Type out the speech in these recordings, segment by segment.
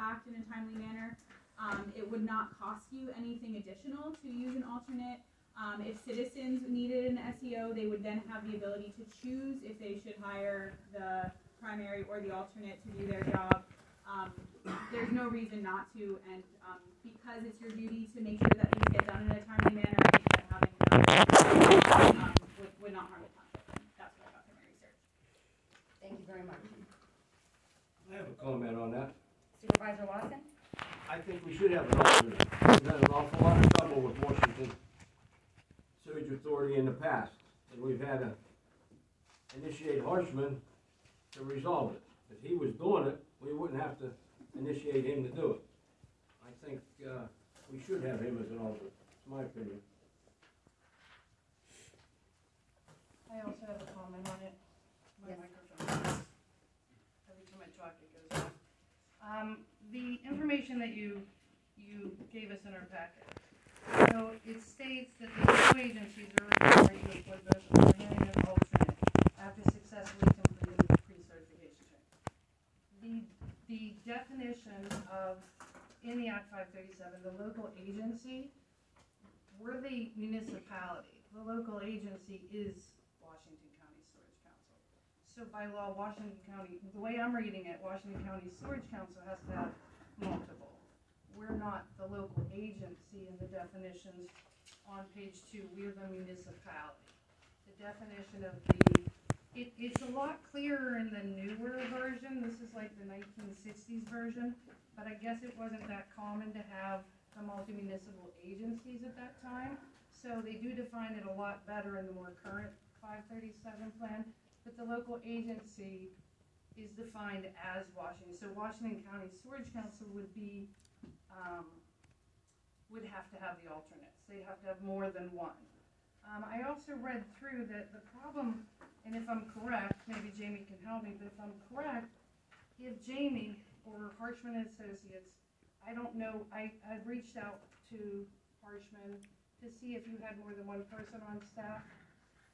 act in a timely manner. Um, it would not cost you anything additional to use an alternate. Um, if citizens needed an SEO, they would then have the ability to choose if they should hire the primary or the alternate to do their job. Um, there's no reason not to, and, um, because it's your duty to make sure that things get done in a timely manner, I think that having them, um, would, would not harm the township. That's what I got from my research. Thank you very much. I have a comment on that. Supervisor Watson? I think we should have an alternate. We've had an awful lot of trouble with Washington Sewage Authority in the past, and we've had to initiate Harshman to resolve it. If he was doing it, we wouldn't have to initiate him to do it. I think, uh, we should have him as an alternate, it's my opinion. I also have a comment on it. My Yes. microphone. Every time I talk, it goes off. Um, the information that you, you gave us in our packet. So it states that the two agencies are to appoint both a and alternate after successfully completing the pre-certification training. The, the definition of, in the Act five thirty-seven, the local agency, we're the municipality. The local agency is Washington County Sewage Council. So by law, Washington County, the way I'm reading it, Washington County Sewage Council has to have multiple. We're not the local agency in the definitions on page two, we're the municipality. The definition of the, it, it's a lot clearer in the newer version, this is like the nineteen sixties version, but I guess it wasn't that common to have the multi-municipal agencies at that time. So they do define it a lot better in the more current five thirty-seven plan, but the local agency is defined as Washington. So Washington County Sewage Council would be, um, would have to have the alternates. They'd have to have more than one. Um, I also read through that the problem, and if I'm correct, maybe Jaime can help me, but if I'm correct, if Jaime or Harshman Associates, I don't know, I, I've reached out to Harshman to see if you had more than one person on staff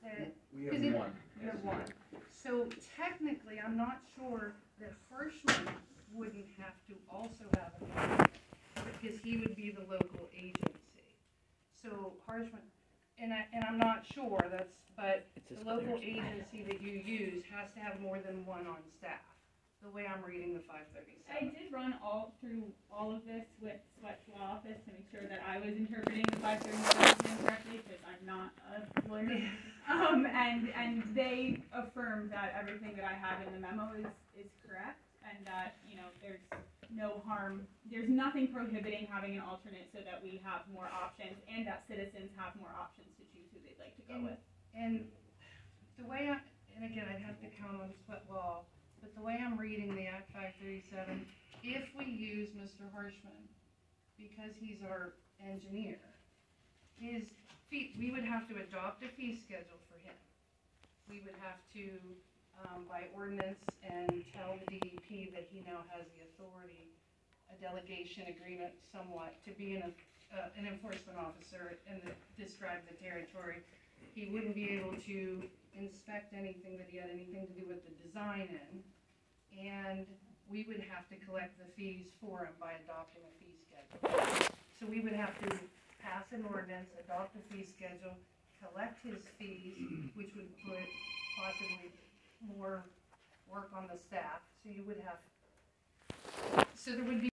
that We Is it- have one. you have one. So technically, I'm not sure that Harshman wouldn't have to also have an alternate, because he would be the local agency. So Harshman, and I, and I'm not sure, that's, but the local agency that you use has to have more than one on staff, the way I'm reading the five I thirty-seven. did run all through all of this with Sweat's Law Office to make sure that I was interpreting the five thirty-seven correctly, because I'm not a lawyer. Um, and, and they affirmed that everything that I have in the memo is, is correct, and that, you know, there's no harm, there's nothing prohibiting having an alternate so that we have more options, and that citizens have more options to choose who they'd like to go And- with. And the way I, and again, I'd have to count on sweat law, but the way I'm reading the Act five thirty-seven, if we use Mr. Harshman, because he's our engineer, his fee, we would have to adopt a fee schedule for him. We would have to, um, by ordinance and tell the DEP that he now has the authority, a delegation agreement somewhat, to be an, uh, an enforcement officer and the, describe the territory he wouldn't be able to inspect anything that he had anything to do with the design in. And we would have to collect the fees for him by adopting a fee schedule. So we would have to pass an ordinance, adopt a fee schedule, collect his fees, which would put possibly more work on the staff. So you would have, so there would be